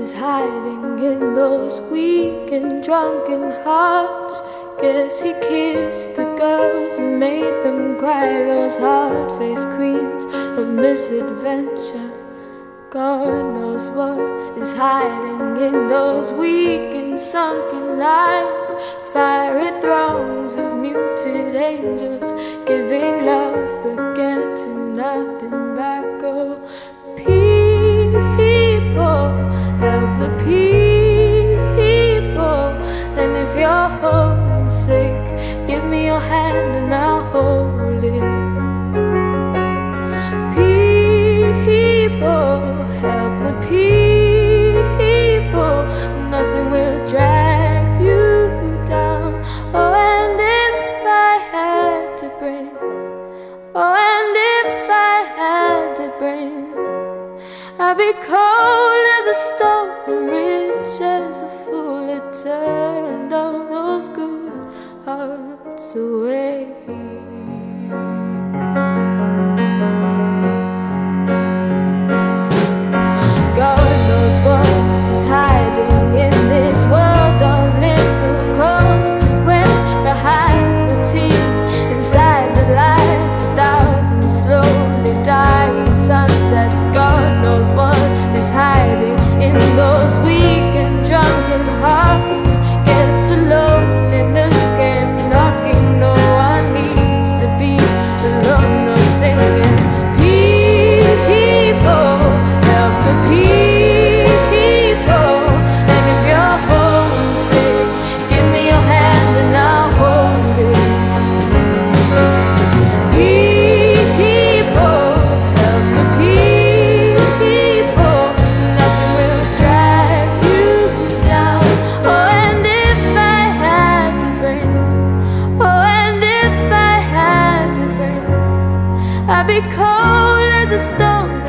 is hiding in those weak and drunken hearts. Guess he kissed the girls and made them cry, those hard faced queens of misadventure. God knows what is hiding in those weak and sunken lines. Fiery throngs of muted angels giving love but getting nothing back. Bring, oh, and if I had to bring, I'd be cold as a stone and rich as a fool. It turned all those good hearts away. I'd be cold as a stone